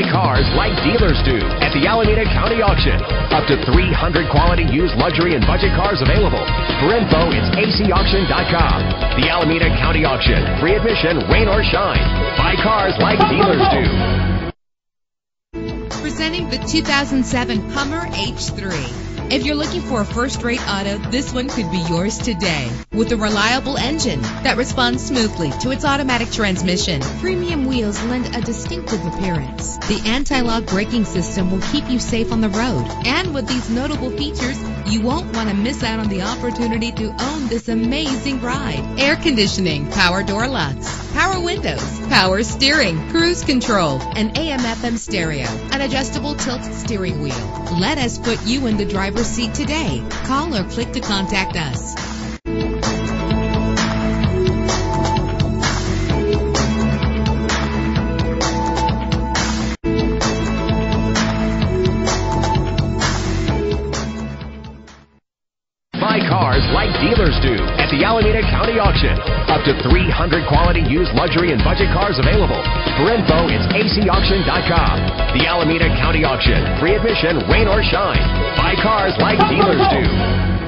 Buy cars like dealers do at the Alameda County Auction. Up to 300 quality used luxury and budget cars available. For info, it's acauction.com. The Alameda County Auction. Free admission, rain or shine. Buy cars like dealers do. Presenting the 2007 Hummer H3. If you're looking for a first-rate auto, this one could be yours today. With a reliable engine that responds smoothly to its automatic transmission, premium wheels lend a distinctive appearance. The anti-lock braking system will keep you safe on the road. And with these notable features, you won't want to miss out on the opportunity to own this amazing ride. Air conditioning, power door locks, power windows, power steering, cruise control, an AM FM stereo, an adjustable tilt steering wheel. Let us put you in the driver's seat today. Call or click to contact us. Buy cars like dealers do at the Alameda County Auction. Up to 300 quality used luxury and budget cars available. For info, it's acauction.com. The Alameda County Auction. Free admission, rain or shine. Buy cars like dealers do.